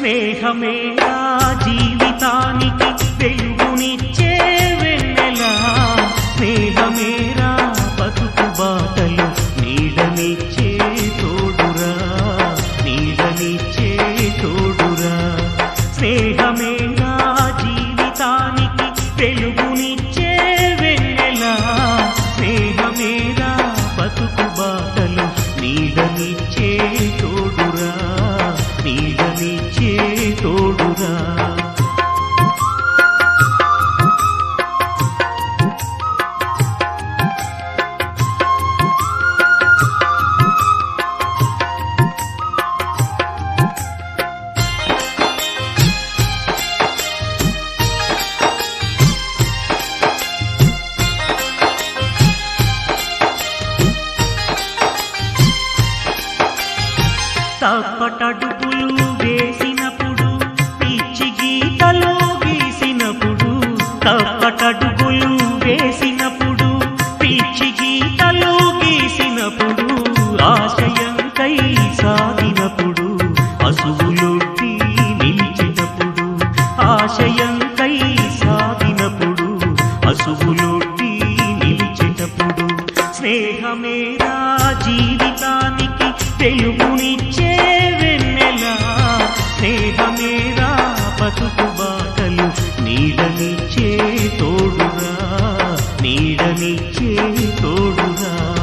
స్నేహమే నా జీవితానికి వెలుగునిచ్చే వెన్నెలా. స్నేహమేరా బతుకు బాటలు నీడనిచ్చే తోడురా. నీడనిచ్చే తోడురా. స్నేహమే నా జీవితానికి వెలుగునిచ్చే వెన్నెలా. స్నేహమేరా బతుకు బాటలు నీడనిచ్చే తోడురా. నీడనిచ్చే తప్పటడుగులు వేసినప్పుడు పిచ్చి గీతలు గీసినప్పుడు తప్పటడుగులు వేసినప్పుడు పిచ్చి గీతలు గీసినప్పుడు ఆశయంకై సాగినప్పుడు అసువులొట్టి నిలిచినప్పుడు ఆశయంకై సాగినప్పుడు అసువులొట్టి నిలిచినప్పుడు స్నేహమేరా జీవితానికి వెలుగుని இதனிச்சே தோடுதான்